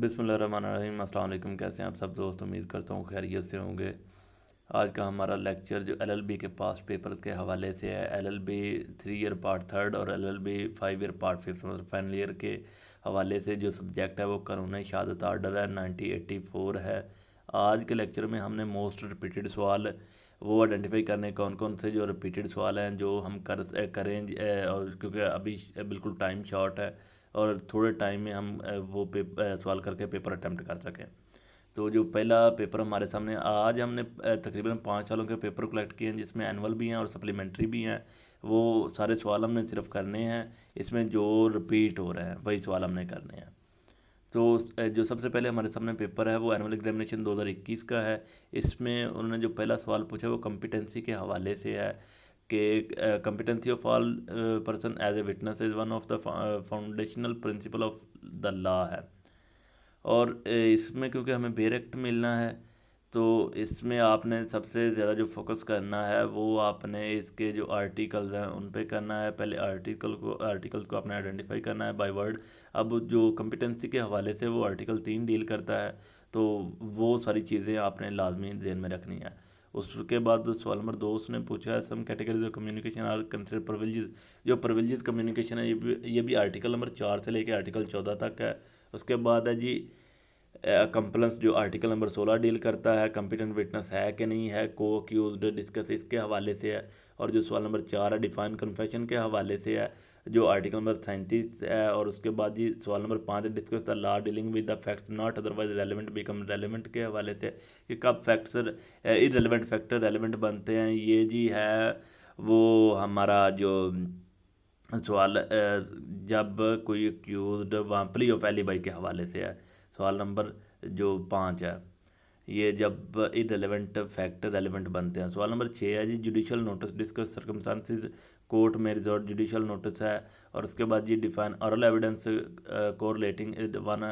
बिसमीम अल्लाम कैसे हैं आप सब दोस्त? उम्मीद करता हूँ खैरियत से होंगे। आज का हमारा लेक्चर जो एलएलबी के पास पेपर के हवाले से है। LLB three year part third और LLB five year part fifth मतलब फाइनल ईयर के हवाले से जो सब्जेक्ट है वो कानून शहादत आर्डर है नाइनटी एट्टी फोर है। आज के लेक्चर में हमने मोस्ट रिपीटेड सवाल, वो आइडेंटिफाई करने कौन कौन से जो रिपीटेड सवाल हैं, जो हम कर, करें और क्योंकि अभी बिल्कुल टाइम शॉर्ट है। और थोड़े टाइम में हम वो सवाल करके पेपर अटैम्प्ट कर सकें। तो जो पहला पेपर हमारे सामने, आज हमने तकरीबन पाँच सालों के पेपर कलेक्ट किए हैं, जिसमें एनुअल भी हैं और सप्लीमेंट्री भी हैं। वो सारे सवाल हमने सिर्फ़ करने हैं। इसमें जो रिपीट हो रहे हैं। वही सवाल हमने करने हैं। तो जो सबसे पहले हमारे सामने पेपर है, वो एनुअल एग्जामिनेशन 2021 का है। इसमें उन्होंने जो पहला सवाल पूछा, वो कम्पिटेंसी के हवाले से है। कि competency of all person as a witness is one of the foundational principle of the law है। और इसमें क्योंकि हमें बेरेक्ट मिलना है तो इसमें आपने सबसे ज़्यादा जो फोकस करना है, वो आपने इसके जो आर्टिकल्स हैं, उन पे करना है। पहले आर्टिकल को आर्टिकल को आपने आइडेंटिफाई करना है बाय वर्ड अब जो कम्पिटेंसी के हवाले से वो आर्टिकल तीन डील करता है तो वो सारी चीज़ें आपने लाजमी जहन में रखनी है। उसके बाद सवाल नंबर दो उसने पूछा है some categories of communication are consider privileged जो प्रोविलज कम्युनिकेशन है, ये भी ये भी आर्टिकल नंबर चार से लेकर आर्टिकल चौदह तक है। उसके बाद है जी कंप्लेंस जो आर्टिकल नंबर सोलह डील करता है कंपिटेंट विटनेस है कि नहीं है, को अक्यूज डिस्कस इसके हवाले से है। और जो सवाल नंबर चार है डिफाइन कन्फेशन के हवाले से है। जो आर्टिकल नंबर सैंतीस है और उसके बाद जी सवाल नंबर पाँच discuss the law dealing with the facts not otherwise relevant become relevant के हवाले से कि कब फैक्ट्स इरेलीवेंट फैक्टर रेलिवेंट बनते हैं। ये जी है वो हमारा जो सवाल जब कोई अक्यूज वहाँ प्ली ऑफ़ एलिबाई के हवाले से है। सवाल नंबर जो पाँच है। ये जब इरेलीवेंट फैक्टर रेलिवेंट बनते हैं। सवाल नंबर छः है जी judicial notice discuss circumstances court में रिजॉर्ट जुडिशल नोटिस है। और उसके बाद जी define oral evidence correlating one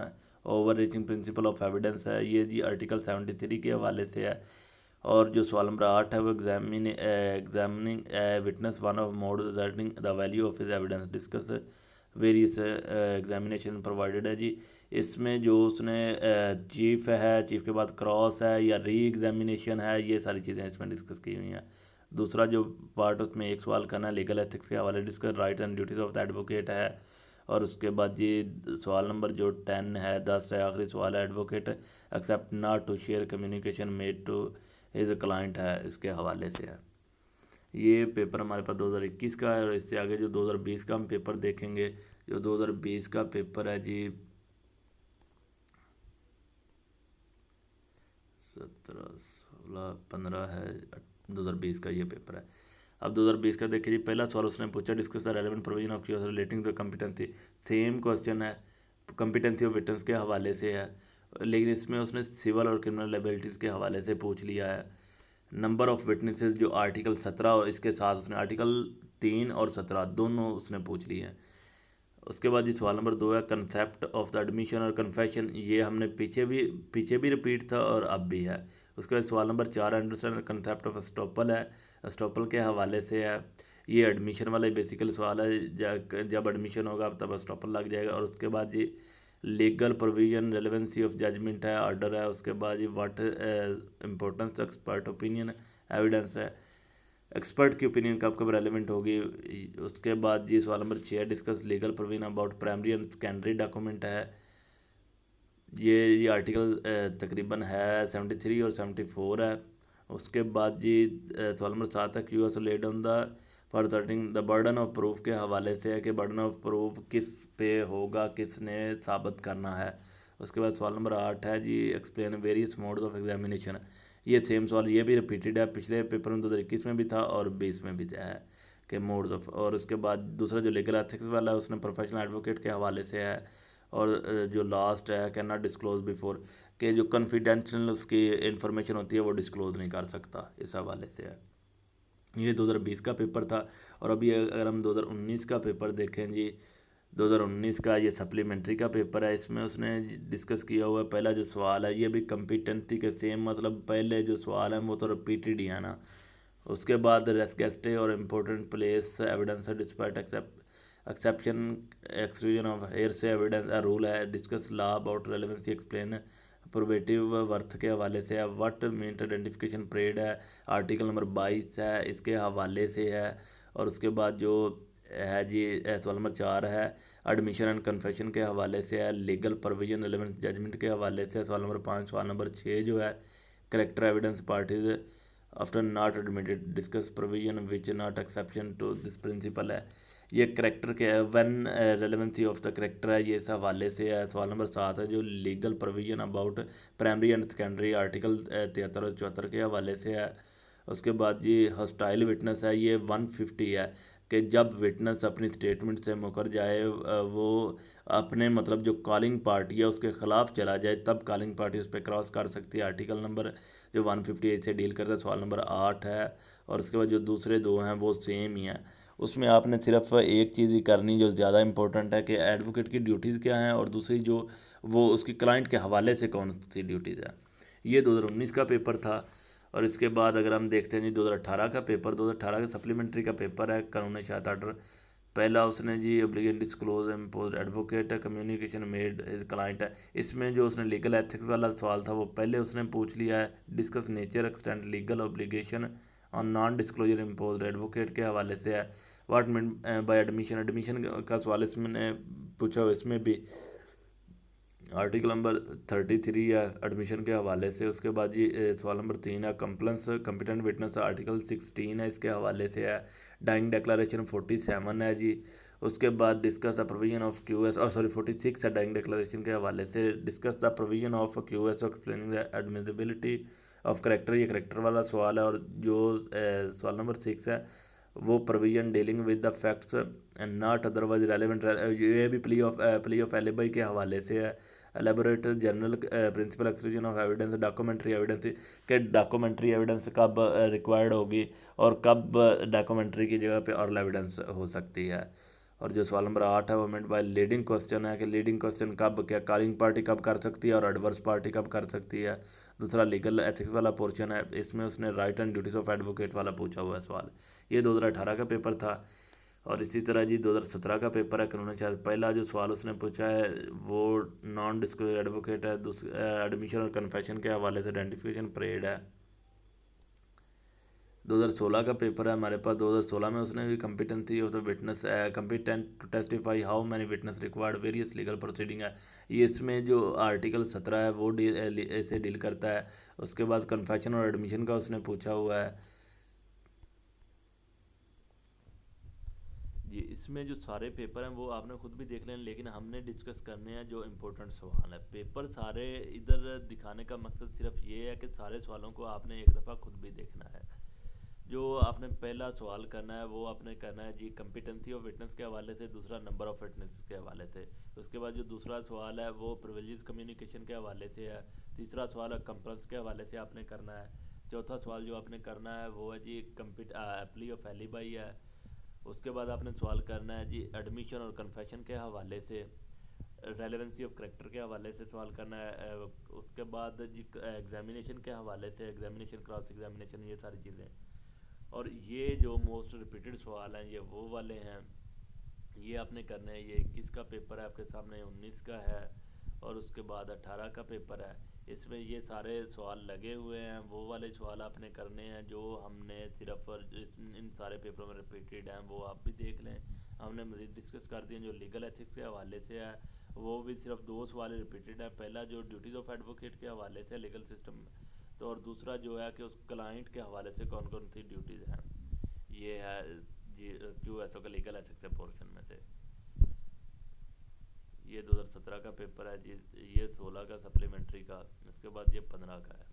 over reaching principle of evidence है। ये जी आर्टिकल सेवेंटी थ्री के हवाले से है। और जो सवाल नंबर आठ है, वो examine examining witness one of mode resulting the value of is evidence discuss various examination provided है जी। इसमें जो उसने चीफ uh, है चीफ के बाद क्रॉस है या री एग्जामिनेशन है ये सारी चीज़ें इसमें डिस्कस की हुई हैं। दूसरा जो पार्ट उसमें एक सवाल करना है लीगल एथिक्स के हवाले discuss right and duties of the advocate है। और उसके बाद जी सवाल नंबर जो टेन है दस है आखिरी सवाल है advocate except not to share communication made to is client है इसके हवाले से है। ये पेपर हमारे पास 2021 का है और इससे आगे जो 2020 का हम पेपर देखेंगे, जो 2020 का पेपर है जी, सत्रह सोलह पंद्रह है 2020 का ये पेपर है। अब 2020 का देखिए जी, पहला सवाल उसने पूछा, discuss the relevant provision of relating to competency same question है कम्पिटेंसी ऑफ़ विटन्स के हवाले से है, लेकिन इसमें उसने सिविल और क्रिमिनल लेबिलिटीज़ के हवाले से पूछ लिया है। नंबर ऑफ़ विटनेसेस जो आर्टिकल सत्रह और इसके साथ उसने आर्टिकल तीन और सत्रह, दोनों उसने पूछ लिए हैं। उसके बाद ये सवाल नंबर दो है कंसेप्ट ऑफ़ द एडमिशन और कन्फेशन ये हमने पीछे भी पीछे भी रिपीट था और अब भी है। उसके बाद सवाल नंबर चार अंडरस्टैंड कंसेप्ट ऑफ़ स्टॉपल है। स्टॉपल के हवाले से है। ये एडमिशन वाला बेसिकल सवाल है, जब एडमिशन होगा, तब स्टॉपल लग जाएगा और उसके बाद ये legal provision relevancy of judgment है ऑर्डर है, उसके बाद ये what importance expert opinion evidence है। एक्सपर्ट की ओपिनियन कब कब रेलिवेंट होगी? उसके बाद ये सवाल नंबर छः discuss legal provision about primary and secondary document है। ये ये आर्टिकल तकरीबन है सेवेंटी थ्री और सेवेंटी फोर है। उसके बाद जी सवाल नंबर सात है Q S led on the for थर्टिंग the burden of proof के हवाले से है कि बर्डन ऑफ़ प्रूफ किस पे होगा, किसने साबित करना है। उसके बाद सवाल नंबर आठ है जी explain various modes of examination ये सेम सवाल ये भी रिपीटेड है, पिछले पेपर में दो हज़ार इक्कीस में भी था और बीस में भी है कि मोड्स ऑफ़ और उसके बाद दूसरा जो लीगल एथिक्स वाला है, उसने प्रोफेशनल एडवोकेट के हवाले से है और जो लास्ट है कैन नॉट डिस्क्लोज बिफोर कि जो कॉन्फिडेंशियल उसकी इन्फॉर्मेशन होती है, वो डिस्क्लोज नहीं कर सकता, इस हवाले से है। ये 2020 का पेपर था और अभी अगर हम 2019 का पेपर देखें जी 2019 का ये सप्लीमेंट्री का पेपर है, इसमें उसने डिस्कस किया हुआ है, पहला जो सवाल है, ये भी कम्पिटेंसी के सेम मतलब पहले जो सवाल है वो तो रिपीटेड ही ना। उसके बाद रेस्केस्टे और important place evidence despite except exception exclusion of hearsay evidence rule है discuss law about relevancy explain probative worth के हवाले से है। वट मीट आइडेंटिफिकेशन परेड है आर्टिकल नंबर बाईस है, इसके हवाले से है। और उसके बाद जो है जी सवाल नंबर चार है एडमिशन एंड कन्फेशन के हवाले से है। लीगल प्रोविज़न रिलेवेंट जजमेंट के हवाले से सवाल नंबर पाँच सवाल नंबर छः जो है character evidence parties after not admitted discuss provision which not exception to this principle है। ये करेक्टर के one relevancy of the character है, ये इस हवाले से है, सवाल नंबर सात है, जो legal provision about primary and secondary article तिहत्तर और चौहत्तर के हवाले से है। उसके बाद जी हॉस्टाइल विटनेस है, ये वन फिफ्टी है, कि जब विटनेस अपनी स्टेटमेंट से मुकर जाए वो अपने मतलब जो कॉलिंग पार्टी है, उसके ख़िलाफ़ चला जाए, तब कॉलिंग पार्टी उस पर क्रॉस कर सकती है। आर्टिकल नंबर जो वन फिफ्टी एट से डील करता है, सवाल नंबर आठ है, और उसके बाद जो दूसरे दो हैं, वो सेम ही हैं। उसमें आपने सिर्फ़ एक चीज़ ही करनी जो ज़्यादा इंपॉर्टेंट है कि एडवोकेट की ड्यूटीज़ क्या हैं और दूसरी जो वो उसकी क्लाइंट के हवाले से कौन सी ड्यूटीज़ है। ये दो हज़ार उन्नीस का पेपर था और इसके बाद अगर हम देखते हैं जी, दो हज़ार अठारह का पेपर दो हज़ार अठारह का सप्लीमेंट्री का पेपर है, कानून शायद आर्डर पहला उसने जी ओब्लिगेट डिस्क्लोज इम्पोज एडवोकेट है कम्युनिकेशन मेड इज़ क्लाइंट है। इसमें जो उसने लीगल एथिक्स वाला सवाल था, वो पहले उसने पूछ लिया है discuss nature extend legal obligation on non disclosure impose advocate के हवाले से है। What mean by admission admission का सवाल इसमें पूछा हो इसमें भी। आर्टिकल नंबर थर्टी थ्री है एडमिशन के हवाले से, उसके बाद जी सवाल नंबर तीन है competence competent witness article sixteen है, इसके हवाले से है। डाइंग डिक्लेरेशन फोर्टी सेवन है जी। उसके बाद discuss the provision of Q S और सॉरी फोर्टी सिक्स है डाइंग डिक्लेरेशन के हवाले से। Discuss the provision of Q S explaining the admissibility of character ये करेक्टर वाला सवाल है और जो सवाल नंबर सिक्स है, वो provision dealing with the facts and not otherwise relevant ये भी plea of plea of alibi के हवाले से है। Elaborate general principle exclusion of evidence documentary evidence के डॉक्यूमेंट्री एविडेंस कब रिक्वायर्ड होगी और कब डॉक्यूमेंट्री की जगह पे और एविडेंस हो सकती है। और जो सवाल नंबर आठ है, वो मेंट बाय लीडिंग क्वेश्चन है कि लीडिंग क्वेश्चन कब, क्या कॉलिंग पार्टी कब कर सकती है और एडवर्स पार्टी कब कर सकती है? दूसरा लीगल एथिक्स वाला पोर्शन है, इसमें उसने right and duties of advocate वाला पूछा हुआ है सवाल। ये दो हज़ार अठारह का पेपर था और इसी तरह जी 2017 का पेपर है, कानून शायद पहला जो सवाल उसने पूछा है, वो नॉन डिस्क्लोज एडवोकेट है एडमिशन और कन्फेशन के हवाले से आइडेंटिफिकेशन परेड है। 2016 का पेपर है हमारे पास। 2016 में उसने भी competency of the witness competent to testify how many witness required various legal proceeding है। ये इसमें जो आर्टिकल सत्रह है, वो डील ऐसे डील करता है। उसके बाद कन्फेशन और एडमिशन का उसने पूछा हुआ है। जी, इसमें जो सारे पेपर हैं, वो आपने खुद भी देख लें लेकिन हमने डिस्कस करने हैं जो इम्पोर्टेंट सवाल है। पेपर सारे इधर दिखाने का मकसद सिर्फ़ ये है कि सारे सवालों को आपने एक दफ़ा खुद भी देखना है। जो आपने पहला सवाल करना है, वो आपने करना है जी कम्पिटेंसी ऑफ़ विटनेस के हवाले से, दूसरा नंबर ऑफ़ विटनेस के हवाले से। उसके बाद जो दूसरा सवाल है, वो प्रिविलेज कम्युनिकेशन के हवाले से है। तीसरा सवाल कंप्रेंस के हवाले से आपने करना है। चौथा सवाल जो आपने करना है, वो है जी compete a plea of alibi है। उसके बाद आपने सवाल करना है जी एडमिशन और कन्फेशन के हवाले से। रेलेवेंसी ऑफ़ करेक्टर के हवाले से सवाल करना है। उसके बाद जी एग्जामिनेशन के हवाले से एग्जामिनेशन क्रॉस एग्जामिनेशन ये सारी चीज़ें। और ये जो मोस्ट रिपीटेड सवाल हैं, ये वो वाले हैं, ये आपने करने हैं, ये इक्कीस का पेपर है, आपके सामने उन्नीस का है, और उसके बाद अट्ठारह का पेपर है। इसमें ये सारे सवाल लगे हुए हैं, वो वाले सवाल आपने करने हैं, जो हमने सिर्फ़ इन सारे पेपरों में रिपीटेड हैं, वो आप भी देख लें। हमने मज़ीद डिस्कस कर दिए जो लीगल एथिक्स के हवाले से है, वो भी सिर्फ़ दो सवाल रिपीटेड है। पहला जो ड्यूटीज़ ऑफ़ एडवोकेट के हवाले से लीगल सिस्टम तो और दूसरा जो है कि उस क्लाइंट के हवाले से कौन कौन सी ड्यूटीज़ हैं। ये है, जी क्यू एस ओ का लीगल एथिक्स के पोर्शन में से। ये 2017 का पेपर है, जी, ये 16 का सप्लीमेंट्री का, उसके बाद ये 15 का है।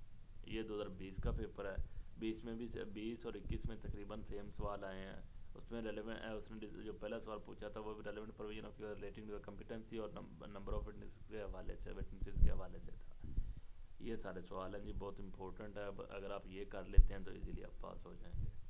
ये 2020 का पेपर है। 20 में भी 20 और 21 में तकरीबन सेम सवाल आए हैं। उसमें रेलेवेंट उसने जो पहला सवाल पूछा था, वो भी relevant provision of relating to competency और नंबर ऑफ़ के हवाले से विटनेसेस के हवाले से था। ये सारे सवाल हैं जी बहुत इंपॉर्टेंट है अगर आप ये कर लेते हैं तो इजीली आप पास हो जाएँगे।